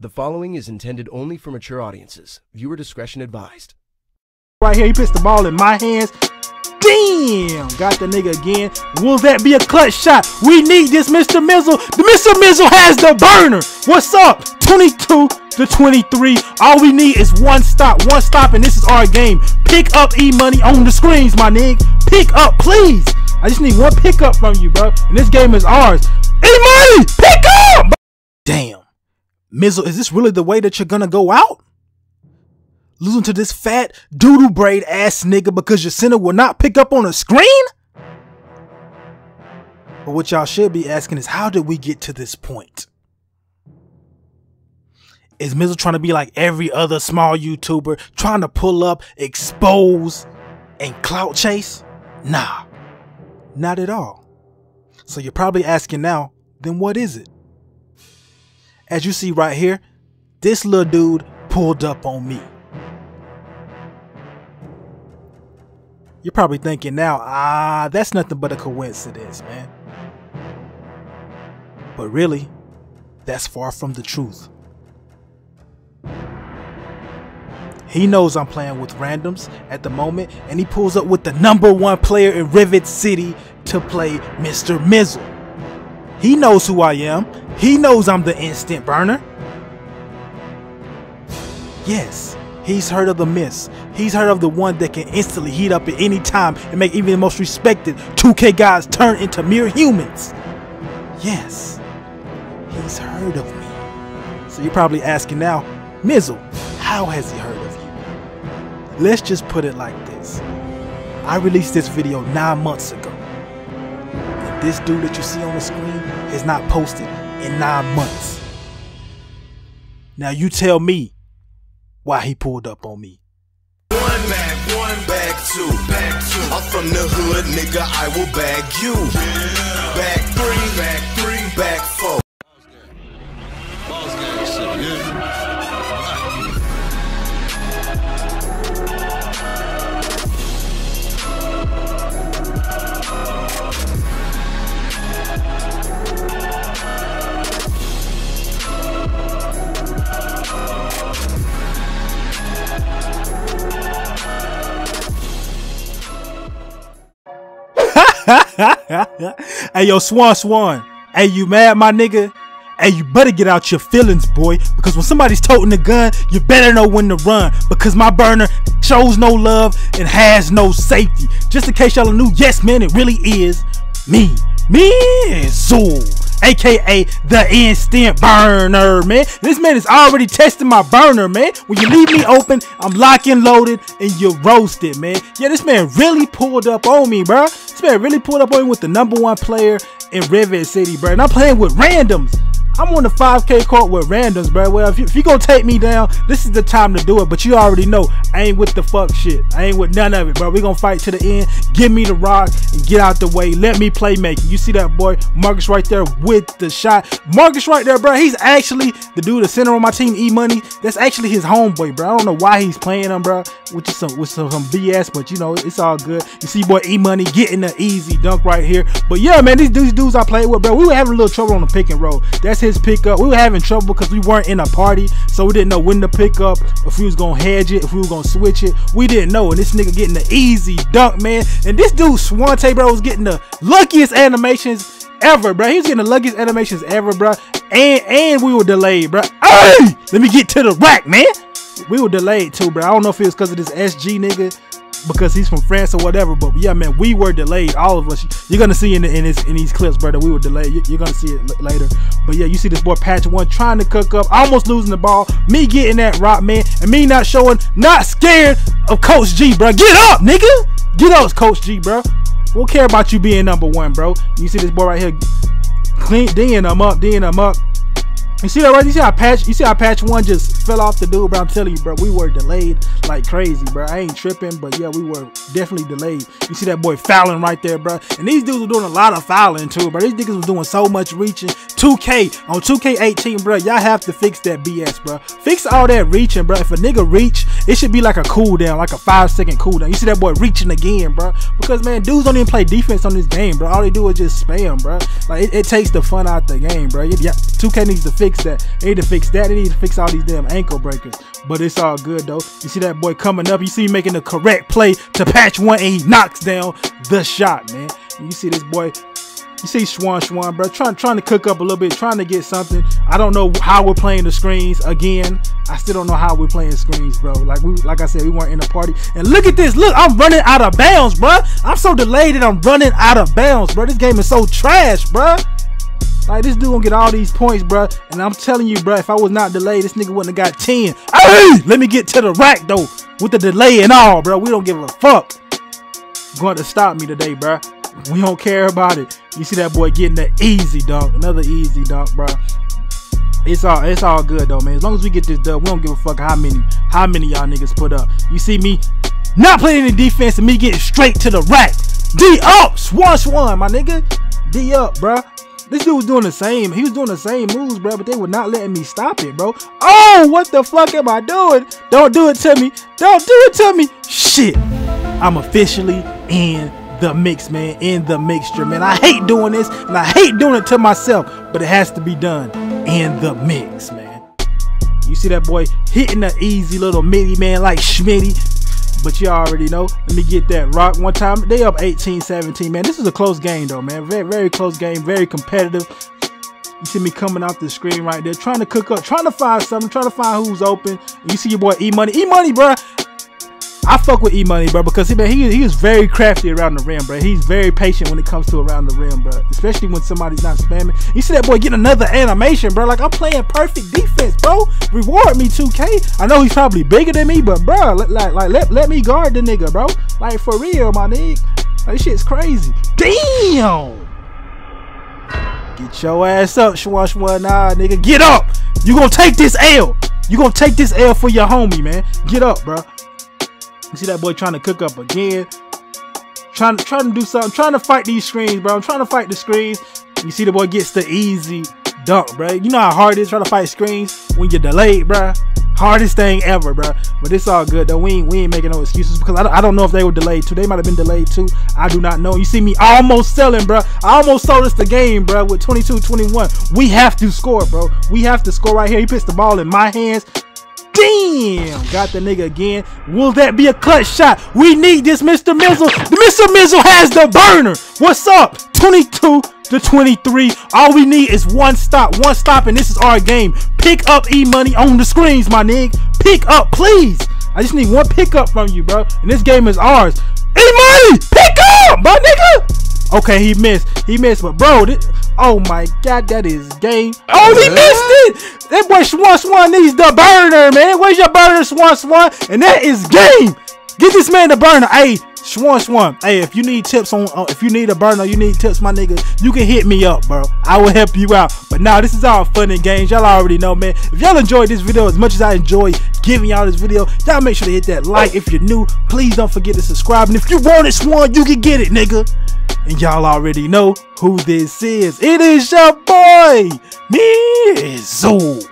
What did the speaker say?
The following is intended only for mature audiences. Viewer discretion advised. Right here, he puts the ball in my hands. Damn! Got the nigga again. Will that be a clutch shot? We need this, Mr. Mizzle. The Mr. Mizzle has the burner. What's up? 22 to 23. All we need is one stop. One stop, and this is our game. Pick up E Money on the screens, my nigga. Pick up, please. I just need one pickup from you, bro. And this game is ours. E Money! Pick up! Damn. Mizzle, is this really the way that you're gonna go out? Losing to this fat doodle braid ass nigga because your center will not pick up on a screen? But what y'all should be asking is how did we get to this point? Is Mizzle trying to be like every other small YouTuber, trying to pull up, expose, and clout chase? Nah, not at all. So you're probably asking now, then what is it? As you see right here, this little dude pulled up on me. You're probably thinking now, ah, that's nothing but a coincidence, man. But really, that's far from the truth. He knows I'm playing with randoms at the moment, and he pulls up with the number one player in Rivet City to play Mr. Mizzle. He knows who I am. He knows I'm the instant burner. Yes, he's heard of the miss. He's heard of the one that can instantly heat up at any time and make even the most respected 2K guys turn into mere humans. Yes, he's heard of me. So you're probably asking now, Mizzle, how has he heard of you? Let's just put it like this. I released this video nine months ago. And this dude that you see on the screen has not posted in nine months. Now you tell me why he pulled up on me. One back, one back two, back two. I'm from the hood, nigga. I will bag you. Back hey yo, Swan Swan. Hey, you mad, my nigga? Hey, you better get out your feelings, boy. Because when somebody's toting a gun, you better know when to run. Because my burner shows no love and has no safety. Just in case y'all are new, yes, man, it really is me. Me Zool. AKA the instant burner, man. This man is already testing my burner, man. When you leave me open, I'm lock and loaded and you're roasted, man. Yeah, this man really pulled up on me, bro. This man really pulled up on me with the number one player in Rivet City, bro. And I'm playing with randoms. I'm on the 5K court with randoms, bro. Well, if you, if you gonna take me down, this is the time to do it. But you already know I ain't with the fuck shit. I ain't with none of it, bro. We gonna fight to the end. Give me the rock and get out the way. Let me play make. You see that boy, Marcus right there with the shot. Marcus right there, bro. He's actually the dude, the center on my team, E Money. That's actually his homeboy, bro. I don't know why he's playing him, bro. Which is some with some, some BS, but you know it's all good. You see, boy, E Money getting the easy dunk right here. But yeah, man, these, these dudes I played with, bro. We were having a little trouble on the pick and roll. That's his pickup. We were having trouble because we weren't in a party, so we didn't know when to pick up, if we was gonna hedge it, if we were gonna switch it. We didn't know. And this nigga getting the easy dunk, man. And this dude Swante, bro, was getting the luckiest animations ever, bro. He was getting the luckiest animations ever, bro. And and we were delayed, bro. Hey, let me get to the rack, man. We were delayed too, bro. I don't know if it was because of this SG nigga because he's from France or whatever. But yeah, man, we were delayed. All of us. You're gonna see in the, in, this, in these clips, brother. We were delayed. You- You're gonna see it later. But yeah, you see this boy Patch One trying to cook up, almost losing the ball. Me getting that rock, man, and me not showing, not scared of Coach G, bro. Get up, nigga. Get up, Coach G, bro. We'll care about you being number one, bro. You see this boy right here, clean, D'ing him up, D'ing him up. You see that right? You see how patch? You see how patch one just fell off the dude, bro? I'm telling you, bro. We were delayed like crazy, bro. I ain't tripping, but yeah, we were definitely delayed. You see that boy fouling right there, bro? And these dudes were doing a lot of fouling too, bro. These niggas was doing so much reaching. 2K on 2K18, bro. Y'all have to fix that BS, bro. Fix all that reaching, bro. If a nigga reach, it should be like a cooldown, like a five second cooldown. You see that boy reaching again, bro? Because man, dudes don't even play defense on this game, bro. All they do is just spam, bro. Like it, it takes the fun out the game, bro. Yeah, 2K needs to fix fix that. They need to fix that. They need to fix all these damn ankle breakers. But it's all good though. You see that boy coming up. You see him making the correct play to patch one, and he knocks down the shot, man. You see this boy you see Schwan Schwan, bro, trying trying to cook up a little bit, trying to get something. I don't know how we're playing the screens again. I still don't know how we're playing screens, bro. Like we, like I said, we weren't in a party. And look at this. Look, I'm running out of bounds, bro. I'm so delayed that I'm running out of bounds, bro. This game is so trash, bro. Like this dude gonna get all these points, bro. And I'm telling you, bro, if I was not delayed, this nigga wouldn't have got 10. Hey, let me get to the rack though, with the delay and all, bro. We don't give a fuck. Going to stop me today, bro. We don't care about it. You see that boy getting that easy dunk, another easy dunk, bro. It's all it's all good though, man. As long as we get this dub, we don't give a fuck how many how many y'all niggas put up. You see me not playing any defense and me getting straight to the rack. D up, swan swan, my nigga. D up, bro. This dude was doing the same. He was doing the same moves, bro, but they were not letting me stop it, bro. Oh, what the fuck am I doing? Don't do it to me. Don't do it to me. Shit. I'm officially in the mix, man, in the mixture, man. I hate doing this, and I hate doing it to myself, but it has to be done in the mix, man. You see that boy hitting the easy little midi man like Schmitty. But you already know. Let me get that rock one time. They up 18-17, man. This is a close game though, man. Very, very close game. Very competitive. You see me coming off the screen right there, trying to cook up, trying to find something, trying to find who's open. You see your boy E Money. E Money, bro. I fuck with E Money, bro, because he man, he he is very crafty around the rim, bro. He's very patient when it comes to around the rim, bro. Especially when somebody's not spamming. You see that boy get another animation, bro. Like I'm playing perfect defense, bro. Reward me 2K. I know he's probably bigger than me, but bro, like like, let let me guard the nigga, bro. Like for real, my nigga. This shit's crazy. Damn. Get your ass up, Schwa Schwa. Nah, nigga, get up. You gonna take this L. You gonna take this L for your homie, man. Get up, bro. You see that boy trying to cook up again. Trying to trying to do something. Trying to fight these screens, bro. I'm trying to fight the screens. You see the boy gets the easy dunk, bro. You know how hard it is trying to fight screens when you're delayed, bro. Hardest thing ever, bro. But it's all good though. We ain't, we ain't making no excuses because I don't, I don't know if they were delayed too. They might have been delayed too. I do not know. You see me almost selling, bro. I almost sold us the game, bro, with 22-21. We have to score, bro. We have to score right here. He puts the ball in my hands. Damn! Got the nigga again. Will that be a clutch shot? We need this, Mr. Mizzle. Mr. Mizzle has the burner. What's up? 22 to 23. All we need is one stop. One stop, and this is our game. Pick up E-Money on the screens, my nigga. Pick up, please. I just need one pickup from you, bro. And this game is ours. E-Money! Pick up, my nigga! Okay, he missed. He missed, but bro, this, oh my god, that is game. Oh, he missed it! That boy Swan Swan needs the burner, man. Where's your burner, Swan Swan? And that is game. Get this man the burner. Hey, Swan Swan. Hey, if you need tips on, uh, if you need a burner, you need tips, my nigga, you can hit me up, bro. I will help you out. But now, nah, this is all fun and games. Y'all already know, man. If y'all enjoyed this video as much as I enjoy giving y'all this video, y'all make sure to hit that like. If you're new, please don't forget to subscribe. And if you want it, Swan, you can get it, nigga. And y'all already know who this is. It is your boy, Mizzle.